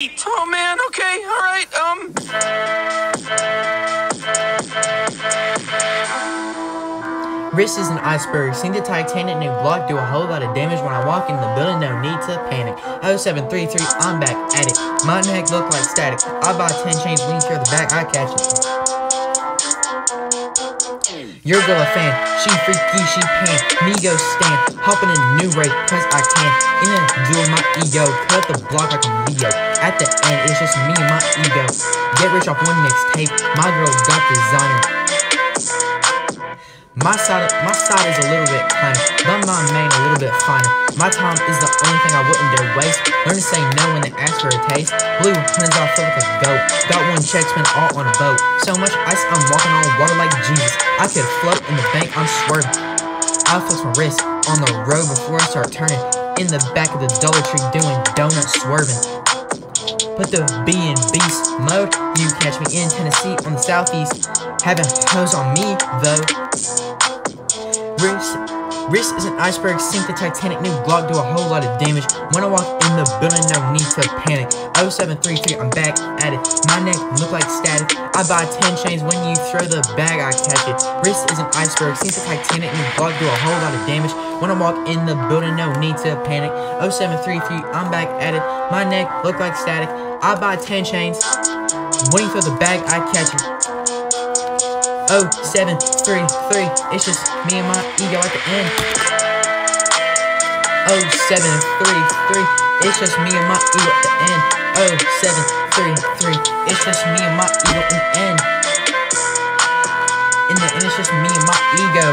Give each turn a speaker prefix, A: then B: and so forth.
A: Oh man, okay, alright, um.
B: Wrist is an iceberg, seen the Titanic new Glock, do a whole lot of damage when I walk in the building, no need to panic. 0733, I'm back at it. My neck look like static. I buy 10 chains, you throw the back, I catch it. Your girl a fan, she freaky, she pan. Me go stand, hopping in a new race, cause I can. In the duel, my ego, cut the block like a Leo. At the end, it's just me and my ego. Get rich off one mixtape, my girl got designer. My side, my side is a little bit kinder, but my main a little bit finer. My time is the only thing I wouldn't dare waste. Learn to say no when they ask for a taste. Blue cleanse off feel like a goat. Got one check, spent all on a boat. So much ice, I'm walking on water like Jesus. I could float in the bank, I'm swerving. I flex my wrist on the road before I start turning. In the back of the Dollar Tree doing donut swerving. Put the B in beast mode. You catch me in Tennessee on the southeast. Having hoes on me though. Wrist, wrist is an iceberg, sink the Titanic, new Glock do a whole lot of damage. When I walk in the building, no need to panic. 0733, I'm back at it. My neck look like static. I buy 10 chains, when you throw the bag, I catch it. Wrist is an iceberg, sink the Titanic, new Glock do a whole lot of damage. When I walk in the building, no need to panic. 0733, I'm back at it. My neck look like static. I buy 10 chains. When you throw the bag, I catch it. Oh, seven, three, three. It's just me and my ego at the end. Oh, seven, three, three. It's just me and my ego at the end. Oh, seven, three, three. It's just me and my ego in the end. In the end, it's just me and my ego.